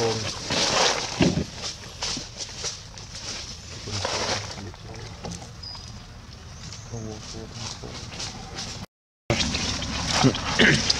полный. Вот, вот, вот.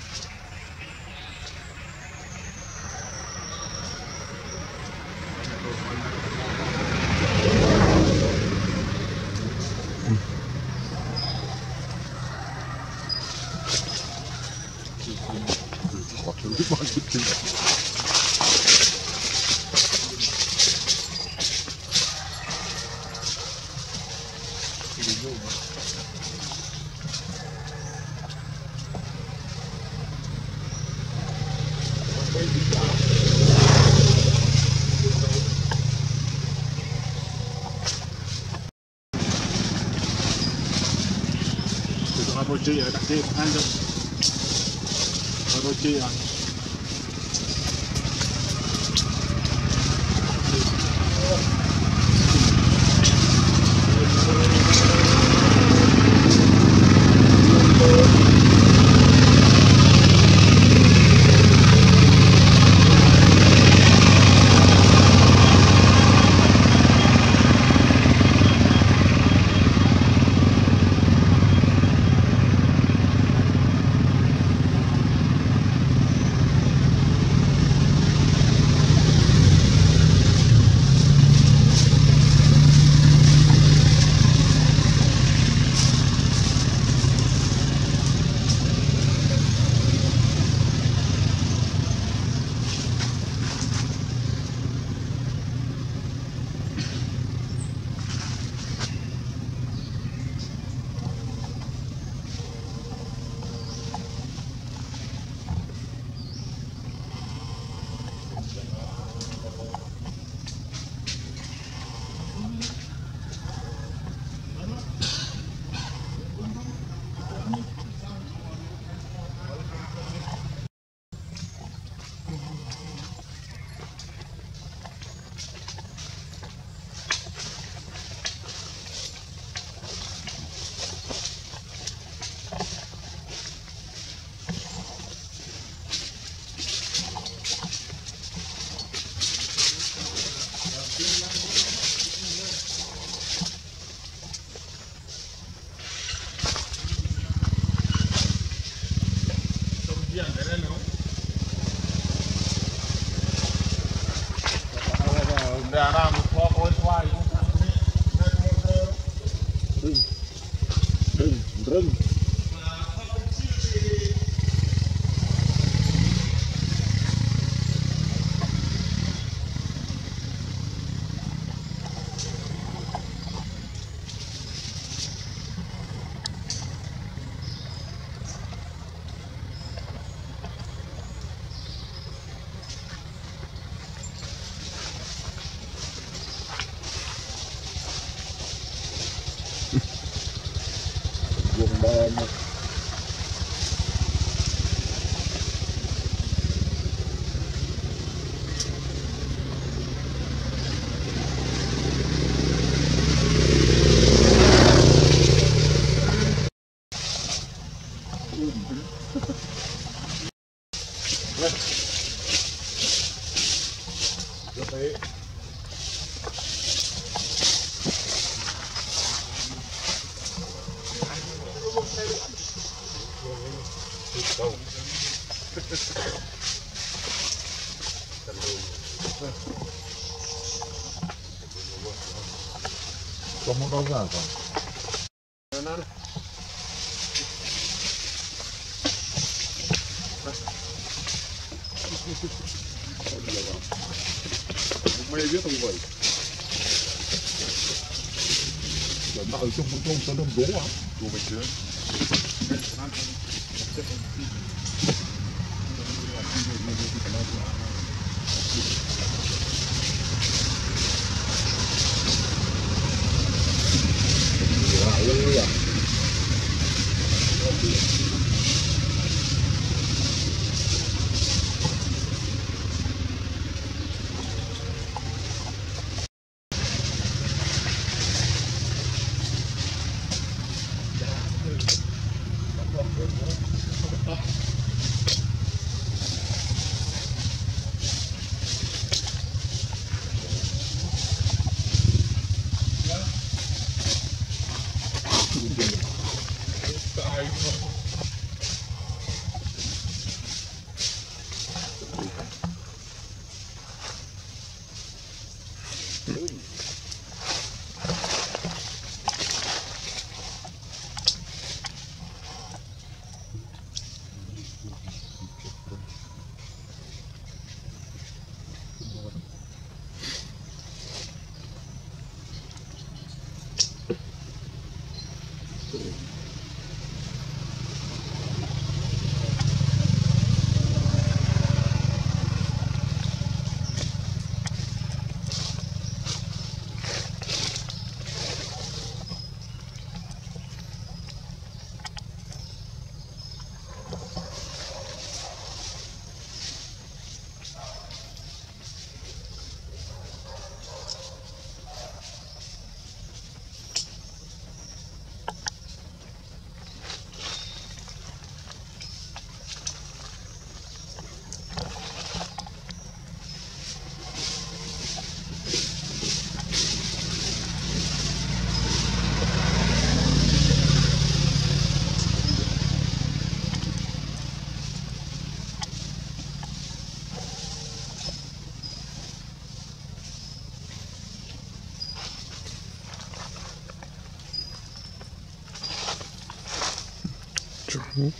Di rumah, kita bawa saja ya. almost ¿Cómo nos da? Mày biết không vậy? Là nó ở trong một trong tao đâm gỗ á. Đồ mày Este Thank you. Booty. 嗯。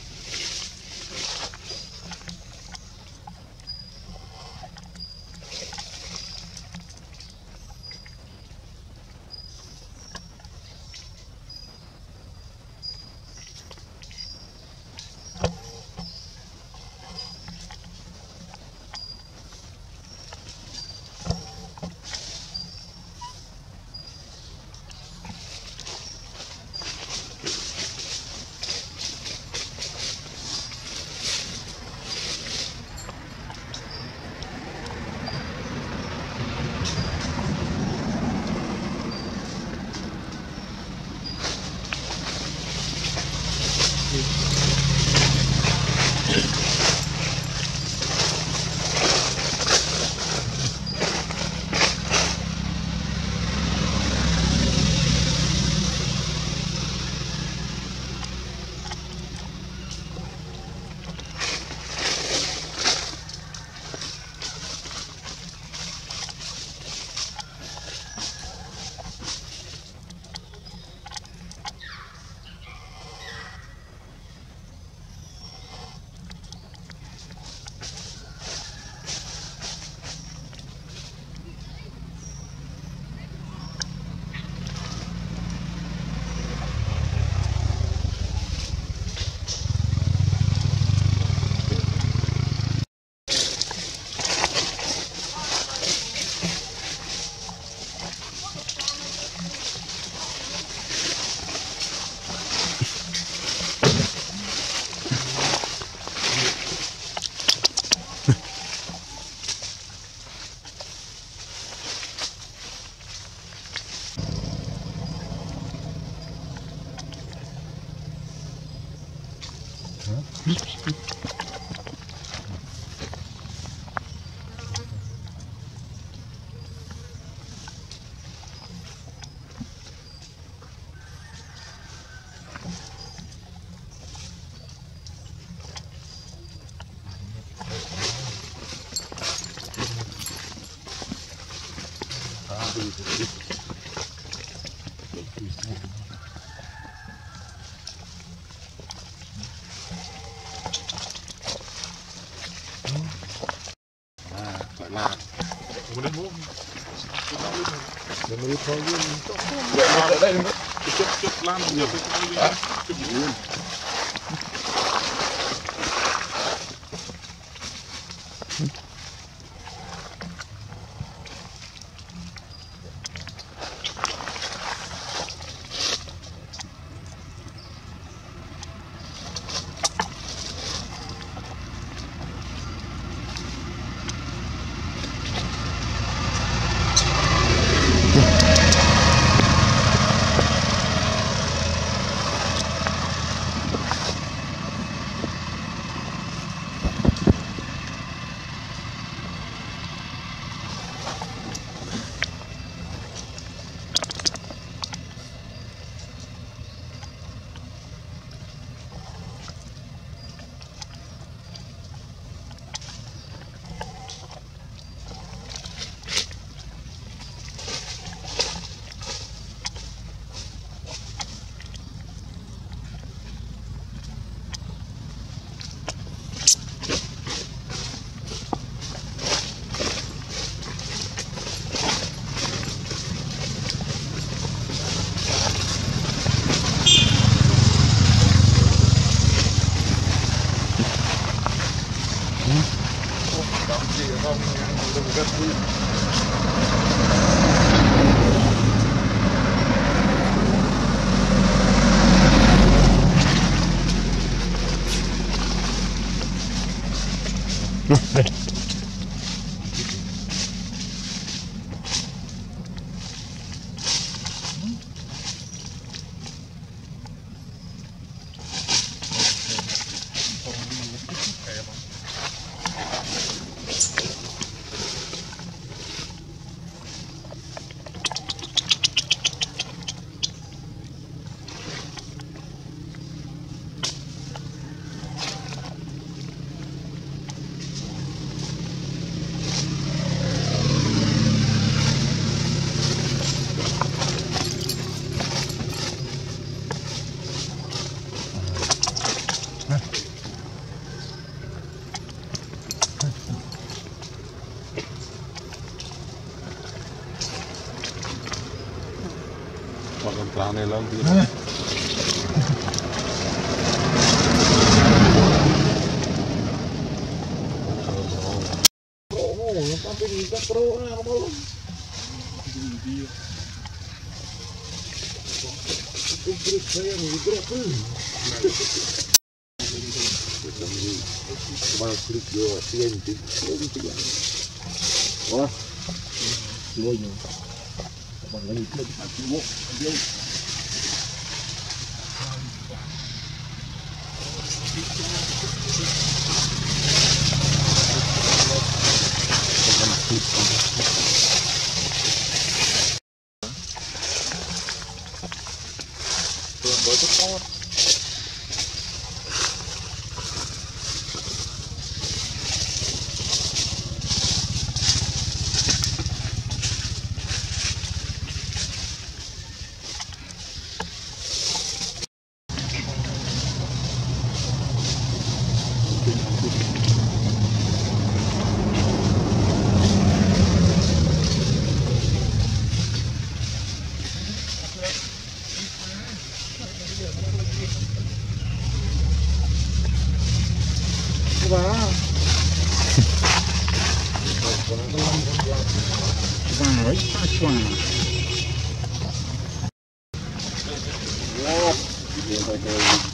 Hı? Ja, dat is een stuk laat. Ja, dat is stuk Вам готовить. pro na ako mo. Hindi. Ubre sa yan, ubre ako. Kemana klik yo? Siente, siente ya. Wah, semuanya. Kemana ni? Kita semua. dentro aqui hoje.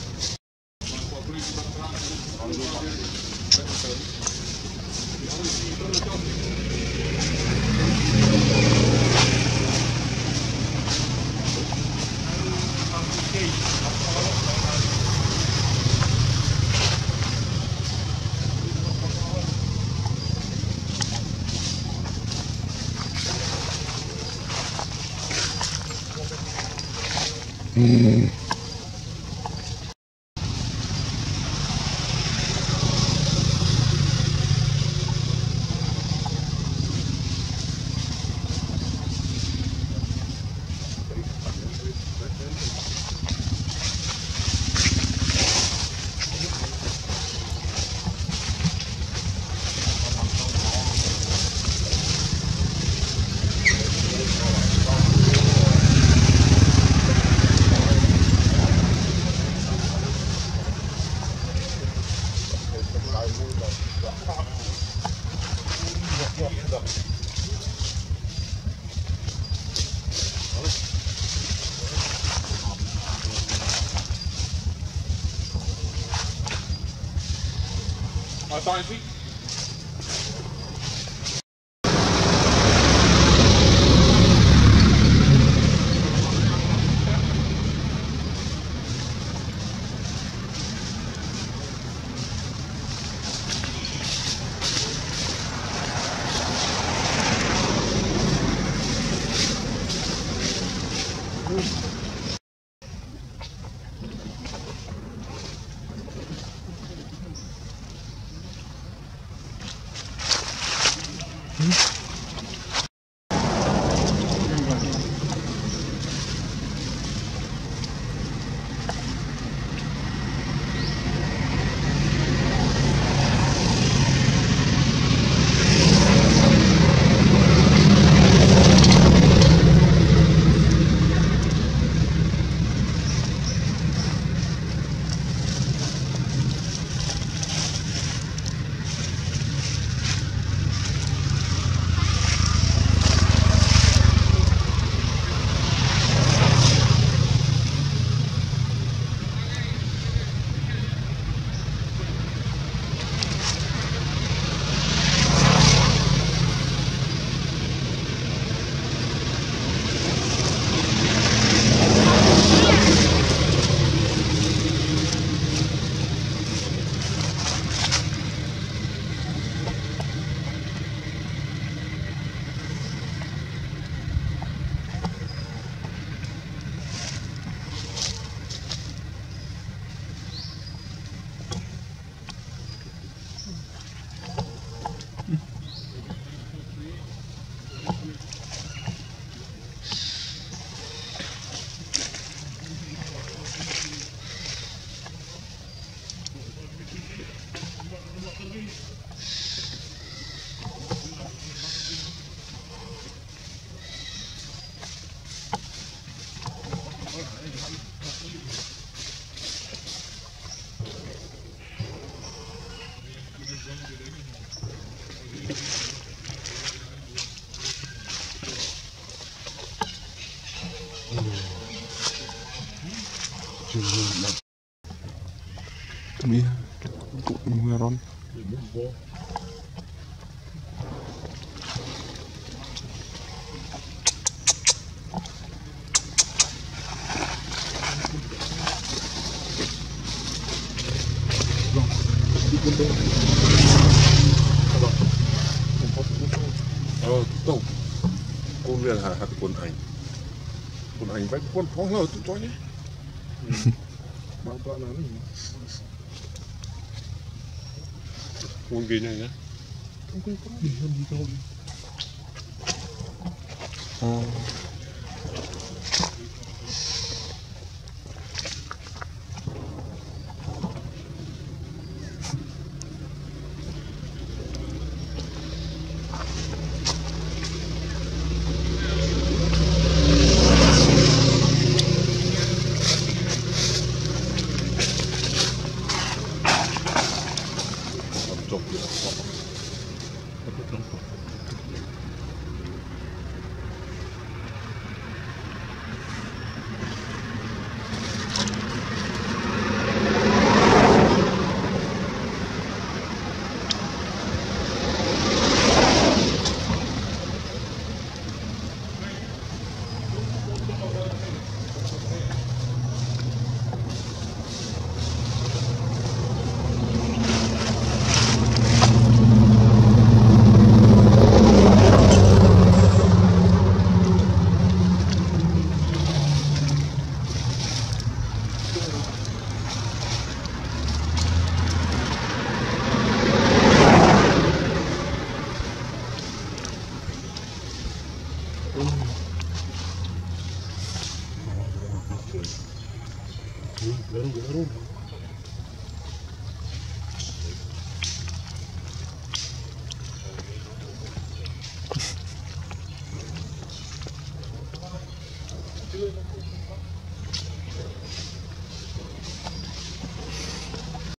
Thank Science Week. Ờ, liền hạt hạt con ảnh. Con ảnh vách con phó hở tụi cho nhé. Bao tọa này. Con kia này nhá. Không có gì hơn gì đâu.